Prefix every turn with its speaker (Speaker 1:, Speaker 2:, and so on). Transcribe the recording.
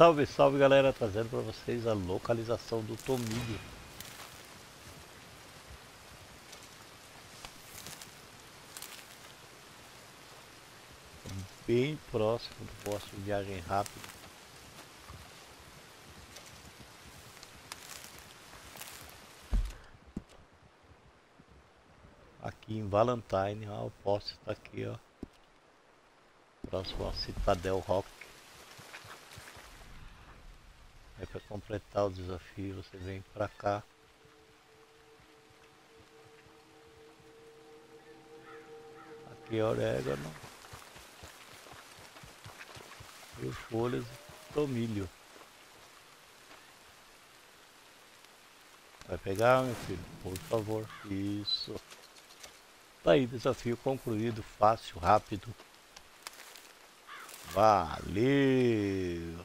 Speaker 1: Salve, salve galera, trazendo para vocês a localização do tomilho. Bem próximo do posto de viagem rápida. Aqui em Valentine, ó, o posto está aqui, ó. Próximo ao Citadel Rock. Aí para completar o desafio você vem para cá. Aqui é orégano. E folhas de tomilho. Vai pegar, meu filho? Por favor. Isso. Tá aí, desafio concluído, fácil, rápido. Valeu!